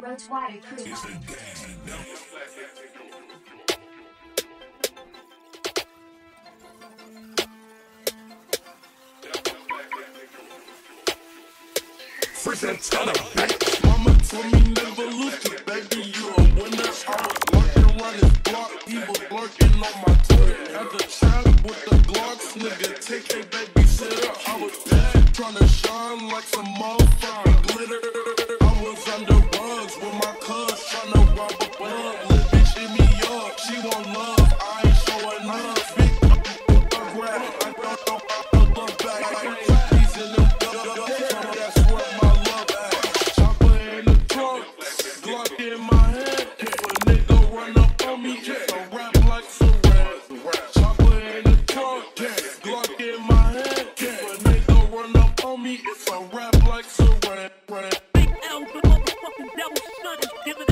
Roachwire Crew. presents got. Mama told me never lose it, baby. You a winner. I was lurking around his block, he was lurking on my Twitter. Had the child with the Glocks, nigga. Take a baby sitter. I was dead, trying to shine like some motherfucker. wrap like saran. Big L, the motherfucking devil, son, is giving